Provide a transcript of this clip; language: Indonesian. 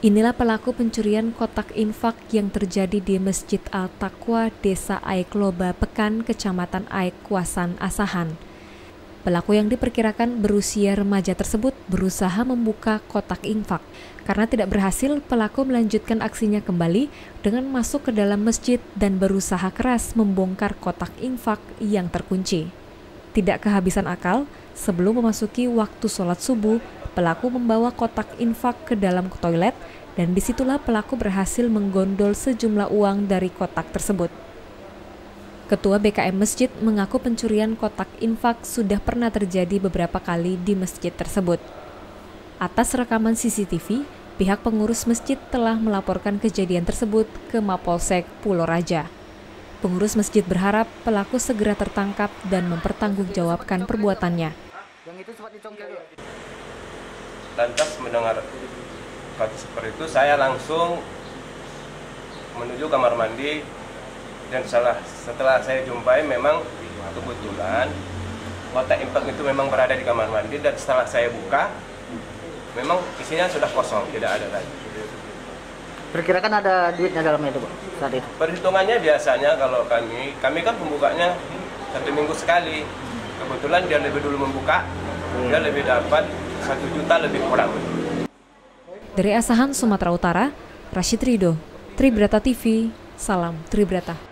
Inilah pelaku pencurian kotak infak yang terjadi di Masjid Al-Taqwa, Desa Aekloba, Pekan, Kecamatan Aekwasan, Asahan. Pelaku yang diperkirakan berusia remaja tersebut berusaha membuka kotak infak. Karena tidak berhasil, pelaku melanjutkan aksinya kembali dengan masuk ke dalam masjid dan berusaha keras membongkar kotak infak yang terkunci. Tidak kehabisan akal, sebelum memasuki waktu sholat subuh, Pelaku membawa kotak infak ke dalam toilet dan di situlah pelaku berhasil menggondol sejumlah uang dari kotak tersebut. Ketua BKM Masjid mengaku pencurian kotak infak sudah pernah terjadi beberapa kali di masjid tersebut. Atas rekaman CCTV, pihak pengurus masjid telah melaporkan kejadian tersebut ke Mapolsek Pulau Raja. Pengurus masjid berharap pelaku segera tertangkap dan mempertanggungjawabkan perbuatannya. Lantas mendengar kata seperti itu saya langsung menuju kamar mandi. Dan salah setelah saya jumpai memang kebetulan kotak impak itu memang berada di kamar mandi. Dan setelah saya buka memang isinya sudah kosong tidak ada lagi. Perkirakan ada duitnya dalamnya itu saat itu? Perhitungannya biasanya kalau kami kami kan pembukanya satu minggu sekali. Kebetulan dia lebih dulu membuka dia lebih dapat satu juta lebih kurang. Dari Asahan, Sumatera Utara, Rashid Rido, Tribrata TV, Salam Tribrata.